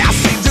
acende